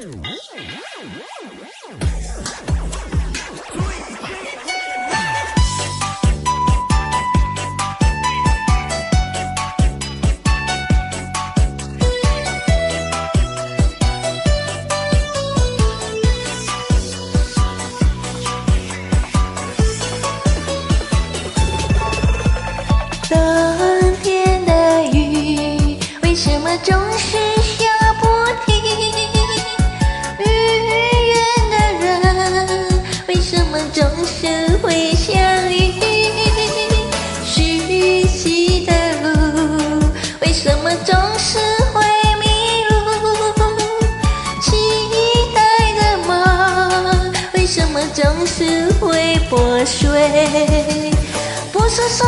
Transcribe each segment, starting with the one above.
冬水？不是说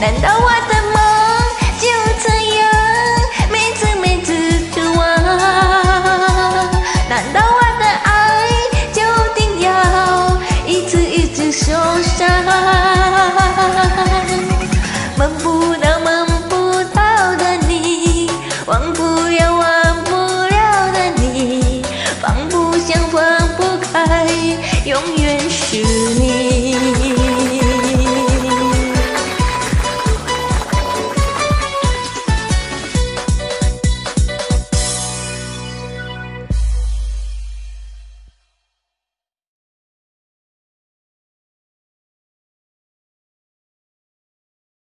难道我的